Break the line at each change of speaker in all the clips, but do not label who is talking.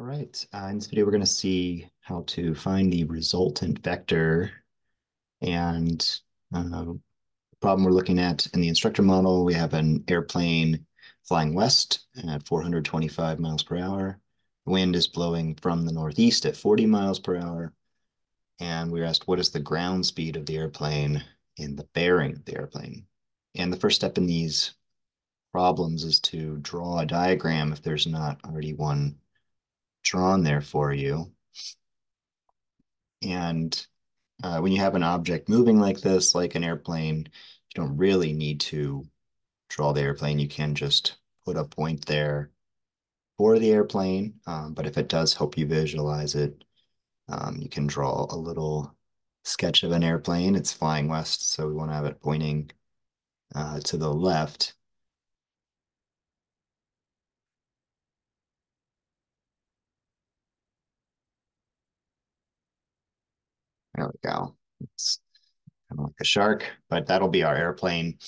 All right, uh, in this video, we're going to see how to find the resultant vector. And uh, the problem we're looking at in the instructor model, we have an airplane flying west at 425 miles per hour. Wind is blowing from the northeast at 40 miles per hour. And we are asked, what is the ground speed of the airplane in the bearing of the airplane? And the first step in these problems is to draw a diagram if there's not already one drawn there for you. And uh, when you have an object moving like this, like an airplane, you don't really need to draw the airplane. You can just put a point there for the airplane. Um, but if it does help you visualize it, um, you can draw a little sketch of an airplane. It's flying west, so we want to have it pointing uh, to the left. There we go. It's kind of like a shark, but that'll be our airplane.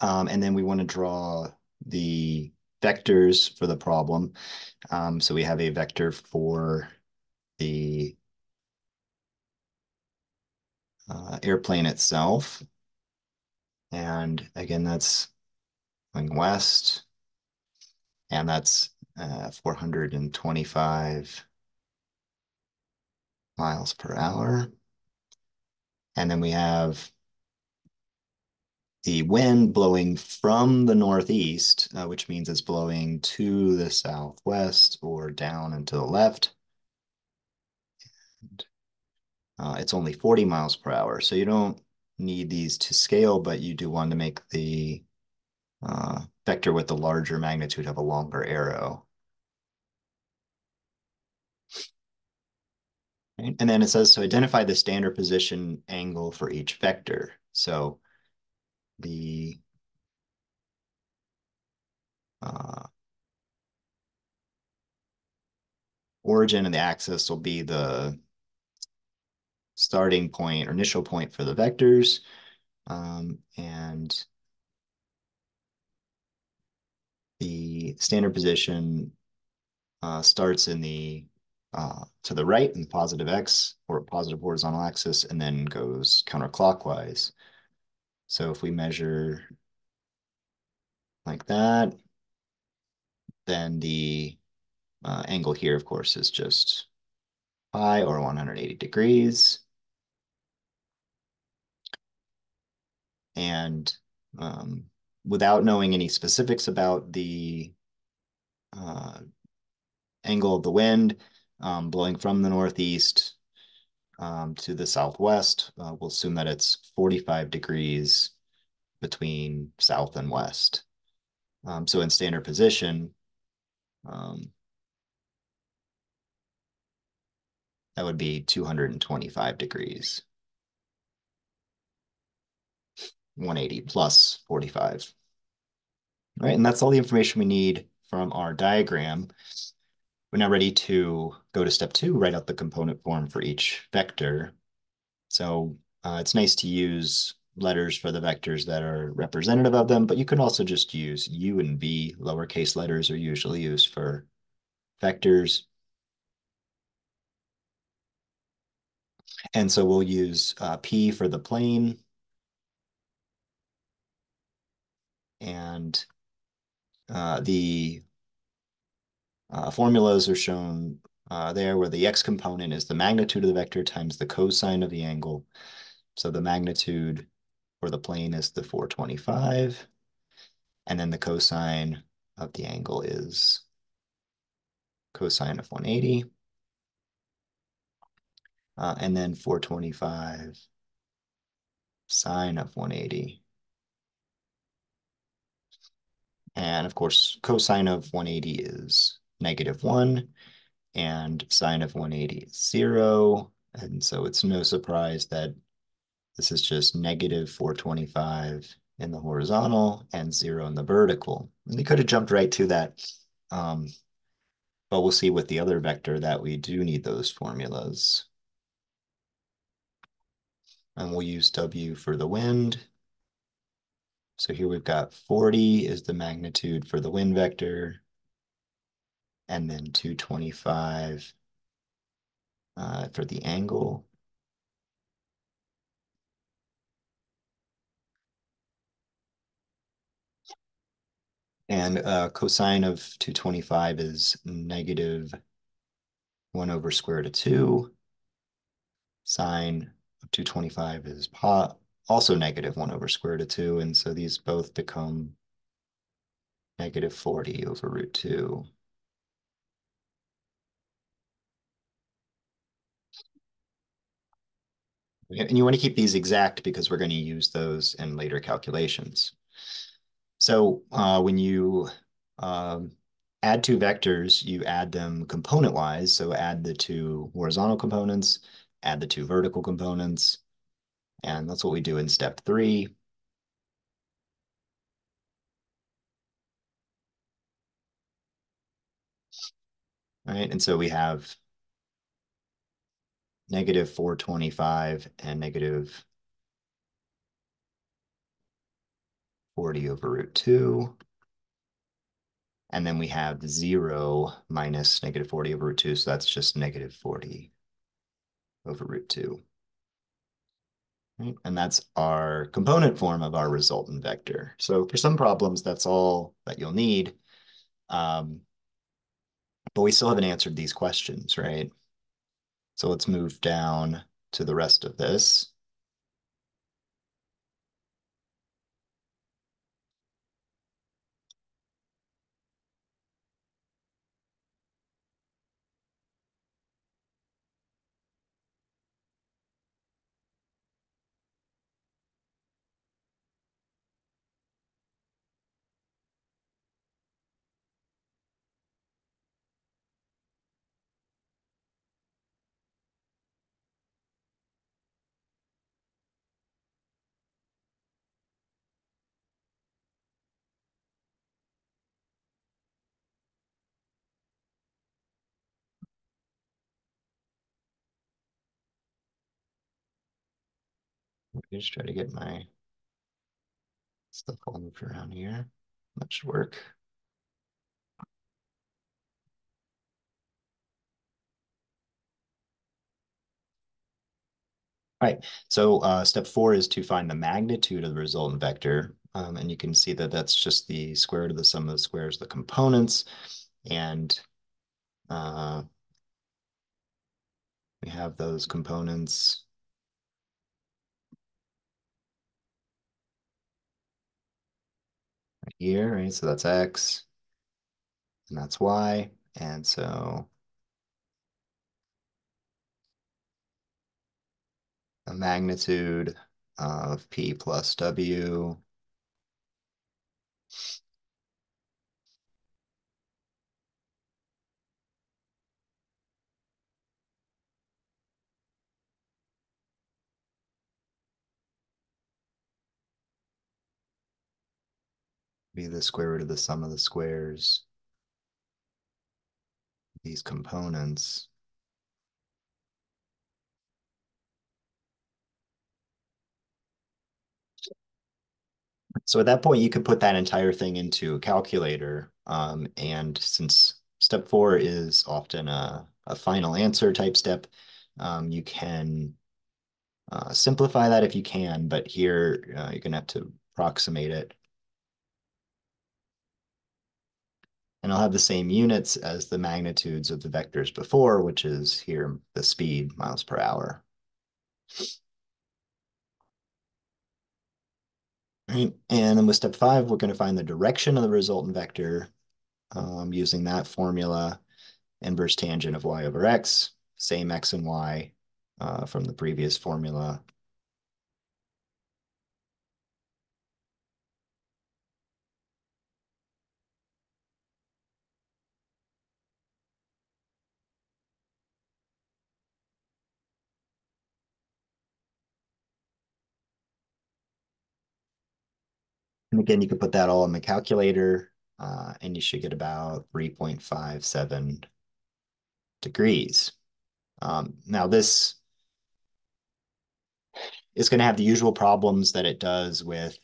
Um, and then we want to draw the vectors for the problem. Um, so we have a vector for the uh, airplane itself. And again, that's going west. And that's uh, 425 miles per hour. And then we have the wind blowing from the northeast, uh, which means it's blowing to the southwest or down and to the left. And, uh, it's only 40 miles per hour, so you don't need these to scale, but you do want to make the uh, vector with the larger magnitude have a longer arrow. Right? And then it says to identify the standard position angle for each vector. So the uh, origin and the axis will be the starting point or initial point for the vectors. Um, and the standard position uh, starts in the uh, to the right in the positive x or positive horizontal axis and then goes counterclockwise. So if we measure like that, then the uh, angle here, of course, is just pi or 180 degrees. And um, without knowing any specifics about the uh, angle of the wind, um, blowing from the northeast um, to the southwest. Uh, we'll assume that it's 45 degrees between south and west. Um, so in standard position, um, that would be 225 degrees. 180 plus 45. All right, and that's all the information we need from our diagram. We're now ready to go to step two, write out the component form for each vector. So uh, it's nice to use letters for the vectors that are representative of them, but you can also just use U and V. Lowercase letters are usually used for vectors. And so we'll use uh, P for the plane. And uh, the uh, formulas are shown uh, there where the x component is the magnitude of the vector times the cosine of the angle. So the magnitude for the plane is the 425. And then the cosine of the angle is cosine of 180. Uh, and then 425 sine of 180. And of course, cosine of 180 is negative 1, and sine of 180 is 0. And so it's no surprise that this is just negative 425 in the horizontal and 0 in the vertical. And we could have jumped right to that, um, but we'll see with the other vector that we do need those formulas. And we'll use W for the wind. So here we've got 40 is the magnitude for the wind vector and then 225 uh, for the angle. And uh, cosine of 225 is negative 1 over square root of 2. Sine of 225 is also negative 1 over square root of 2. And so these both become negative 40 over root 2. And you want to keep these exact because we're going to use those in later calculations. So uh, when you um, add two vectors, you add them component-wise. So add the two horizontal components, add the two vertical components, and that's what we do in step three. Right, and so we have negative 425 and negative 40 over root 2. And then we have 0 minus negative 40 over root 2, so that's just negative 40 over root 2. Right? And that's our component form of our resultant vector. So for some problems, that's all that you'll need. Um, but we still haven't answered these questions, right? So let's move down to the rest of this. Let me just try to get my stuff all moved around here. That should work. All right, so uh, step four is to find the magnitude of the resultant vector. Um, and you can see that that's just the square root of the sum of the squares of the components. And uh, we have those components here, right? So that's x and that's y. And so the magnitude of P plus W be the square root of the sum of the squares, these components. So at that point, you could put that entire thing into a calculator. Um, and since step four is often a, a final answer type step, um, you can uh, simplify that if you can, but here uh, you're going to have to approximate it. I'll have the same units as the magnitudes of the vectors before, which is here the speed, miles per hour. Right. And then with step five, we're going to find the direction of the resultant vector um, using that formula, inverse tangent of y over x, same x and y uh, from the previous formula. And again, you can put that all in the calculator uh, and you should get about 3.57 degrees. Um, now this is going to have the usual problems that it does with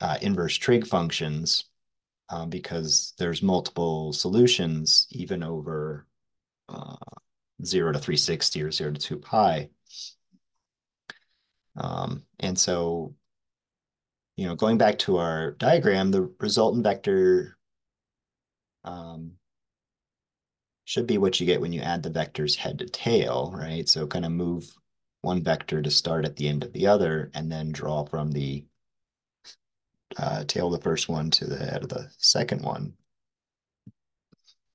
uh, inverse trig functions. um, because there's multiple solutions even over uh, 0 to 360 or 0 to 2 pi. Um, and so, you know, going back to our diagram, the resultant vector um, should be what you get when you add the vectors head to tail, right? So kind of move one vector to start at the end of the other and then draw from the uh, tail of the first one to the head of the second one.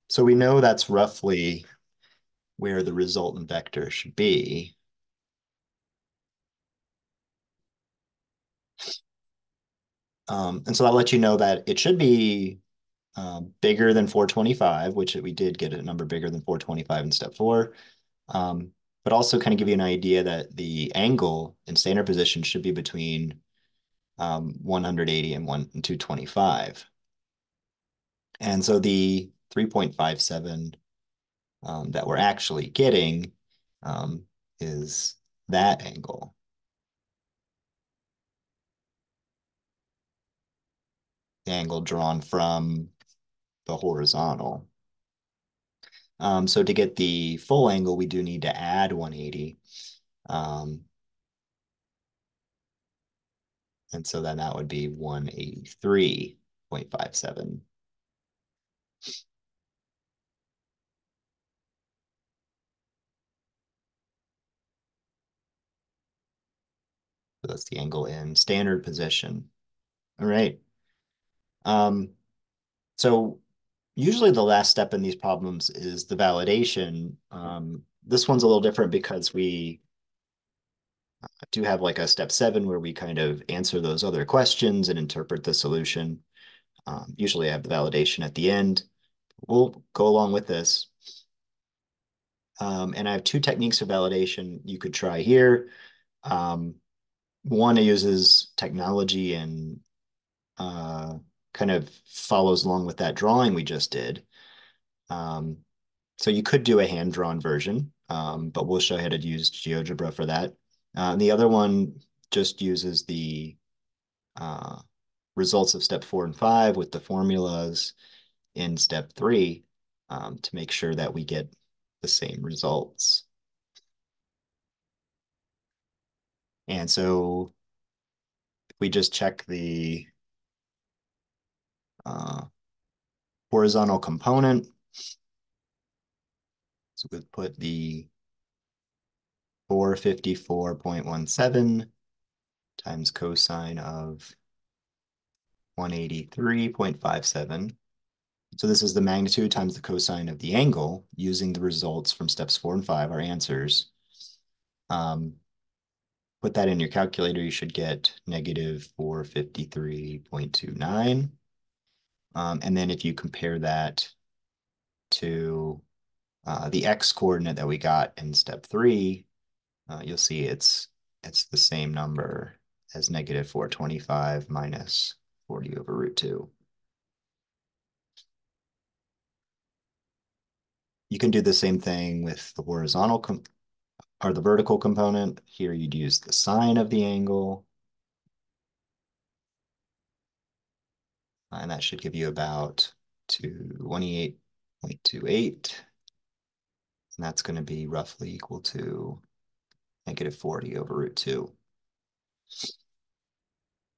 So we know that's roughly where the resultant vector should be. Um, and so that lets you know that it should be uh, bigger than 425, which we did get a number bigger than 425 in step four. Um, but also kind of give you an idea that the angle in standard position should be between um, 180 and, one, and 225. And so the 3.57 um, that we're actually getting um, is that angle. Angle drawn from the horizontal. Um, so to get the full angle, we do need to add 180. Um, and so then that would be 183.57. So that's the angle in standard position. All right. Um, so usually the last step in these problems is the validation. Um, this one's a little different because we do have like a step seven where we kind of answer those other questions and interpret the solution. Um, usually I have the validation at the end. We'll go along with this. Um, and I have two techniques of validation you could try here. Um, one uses technology and uh, kind of follows along with that drawing we just did. Um, so you could do a hand-drawn version, um, but we'll show how to use GeoGebra for that. Uh, the other one just uses the uh, results of step four and five with the formulas in step three um, to make sure that we get the same results. And so if we just check the uh, horizontal component, so we put the 454.17 times cosine of 183.57. So this is the magnitude times the cosine of the angle using the results from steps four and five, our answers. Um, put that in your calculator, you should get negative 453.29. Um, and then if you compare that to uh, the x coordinate that we got in step three, uh, you'll see it's it's the same number as negative 425 minus 40 over root 2. You can do the same thing with the horizontal or the vertical component. Here you'd use the sine of the angle. And that should give you about 28.28. And that's going to be roughly equal to negative 40 over root 2.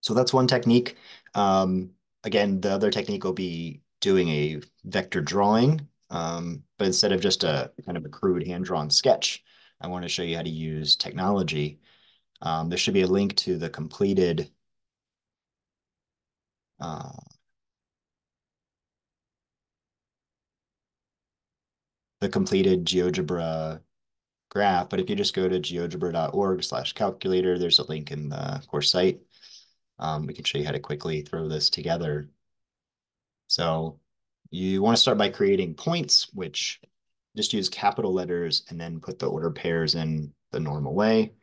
So that's one technique. Um, again, the other technique will be doing a vector drawing, um, but instead of just a kind of a crude hand-drawn sketch, I want to show you how to use technology. Um, there should be a link to the completed uh, the completed GeoGebra graph, but if you just go to geogebra.org slash calculator, there's a link in the course site. Um, we can show you how to quickly throw this together. So you want to start by creating points, which just use capital letters and then put the order pairs in the normal way.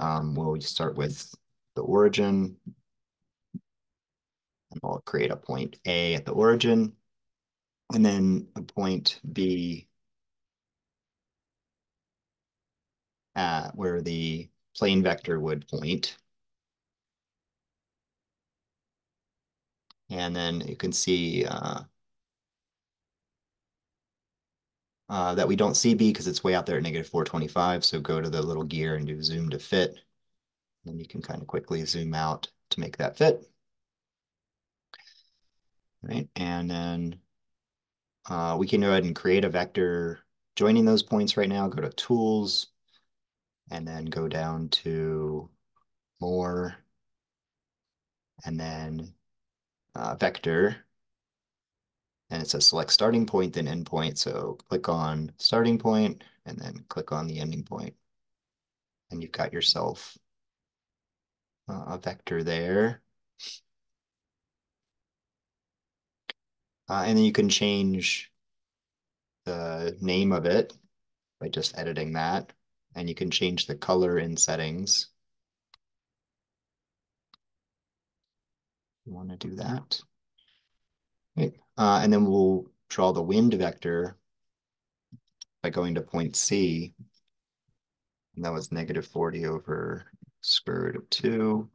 Um, we'll start with the origin. And we'll create a point A at the origin, and then a point B at where the plane vector would point. And then you can see uh, uh, that we don't see B because it's way out there at negative 425. So go to the little gear and do zoom to fit. And you can kind of quickly zoom out to make that fit. Right, and then uh, we can go ahead and create a vector joining those points right now. Go to Tools, and then go down to More, and then uh, Vector. And it says select starting point, then endpoint. So click on starting point, and then click on the ending point. And you've got yourself uh, a vector there. Uh, and then you can change the name of it by just editing that. And you can change the color in settings. You want to do that. Okay. Uh, and then we'll draw the wind vector by going to point C. And that was negative 40 over square root of 2.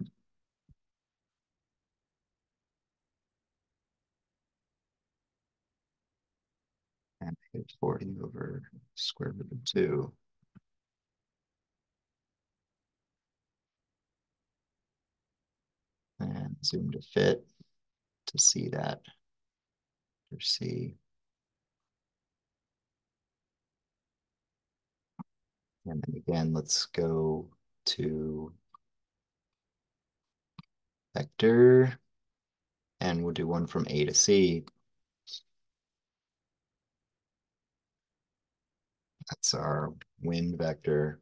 And negative 40 over square root of 2. And zoom to fit to see that. Or see. And then again, let's go to vector, and we'll do one from A to C. That's our wind vector.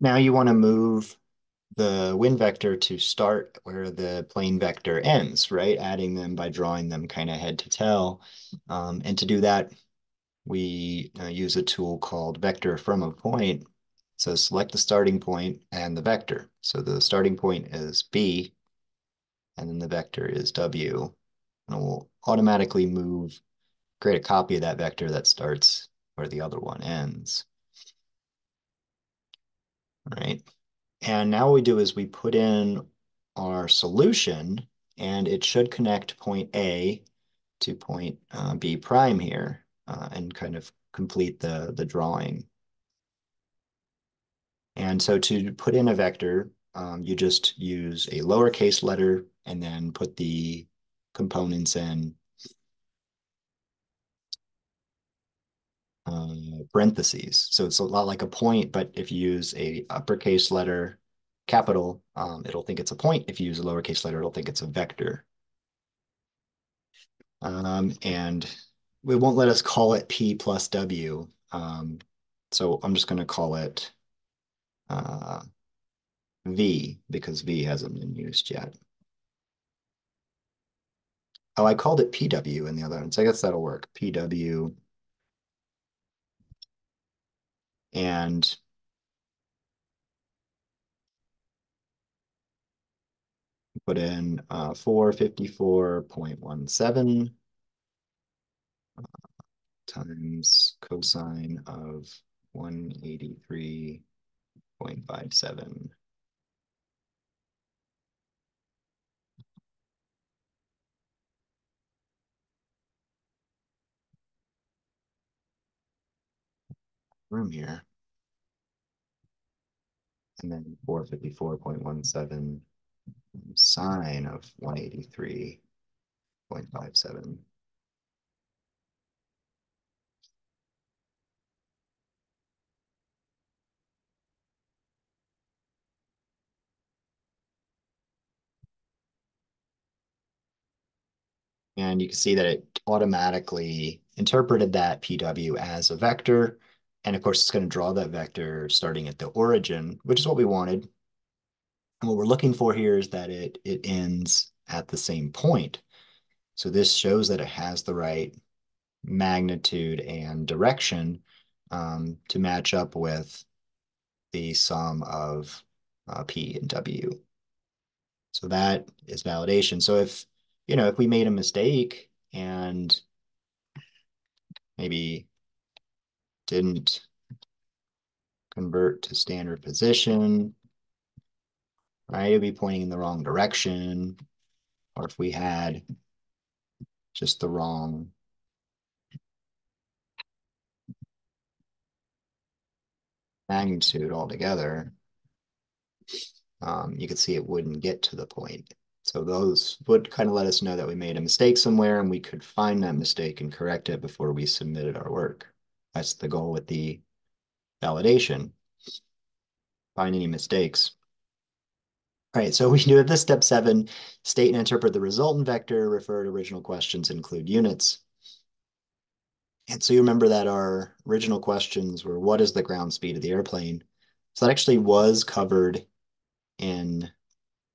Now you want to move the wind vector to start where the plane vector ends, right? Adding them by drawing them kind of head to tail. Um, and to do that, we uh, use a tool called vector from a point. So select the starting point and the vector. So the starting point is B, and then the vector is W. And it will automatically move, create a copy of that vector that starts where the other one ends. Right. And now what we do is we put in our solution and it should connect point A to point uh, B prime here uh, and kind of complete the, the drawing. And so to put in a vector, um, you just use a lowercase letter and then put the components in uh, parentheses. So it's a lot like a point, but if you use a uppercase letter, capital, um, it'll think it's a point. If you use a lowercase letter, it'll think it's a vector. Um, and we won't let us call it P plus W. Um, so I'm just going to call it uh, V because V hasn't been used yet. Oh, I called it PW in the other one, so I guess that'll work. PW. And put in uh, 454.17 uh, times cosine of 183.57. room here. And then 454.17 sine of 183.57. And you can see that it automatically interpreted that PW as a vector. And of course, it's going to draw that vector starting at the origin, which is what we wanted. And what we're looking for here is that it, it ends at the same point. So this shows that it has the right magnitude and direction um, to match up with the sum of uh, P and W. So that is validation. So if, you know, if we made a mistake and maybe didn't convert to standard position, right? It'd be pointing in the wrong direction. Or if we had just the wrong magnitude altogether, um, you could see it wouldn't get to the point. So those would kind of let us know that we made a mistake somewhere and we could find that mistake and correct it before we submitted our work. That's the goal with the validation. Find any mistakes. All right, so we do at this step seven, state and interpret the resultant vector, refer to original questions, include units. And so you remember that our original questions were, what is the ground speed of the airplane? So that actually was covered in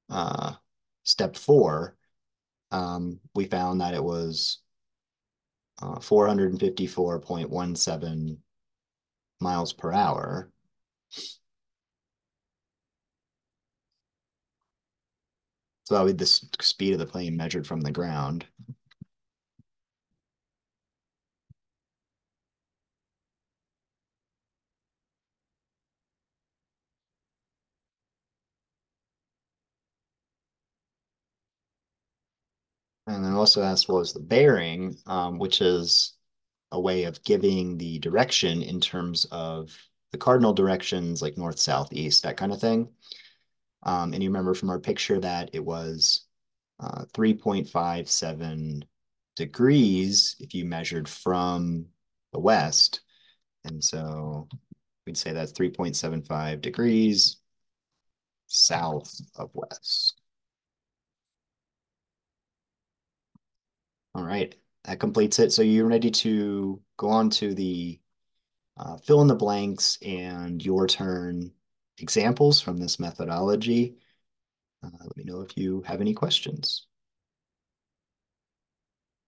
uh, step four. Um, we found that it was uh, 454.17 miles per hour. So that would be the speed of the plane measured from the ground. And then also asked what was the bearing, um, which is a way of giving the direction in terms of the cardinal directions like north, south, east, that kind of thing. Um, and you remember from our picture that it was uh, 3.57 degrees if you measured from the west. And so we'd say that's 3.75 degrees south of west. All right, that completes it. So you're ready to go on to the uh, fill in the blanks and your turn examples from this methodology. Uh, let me know if you have any questions.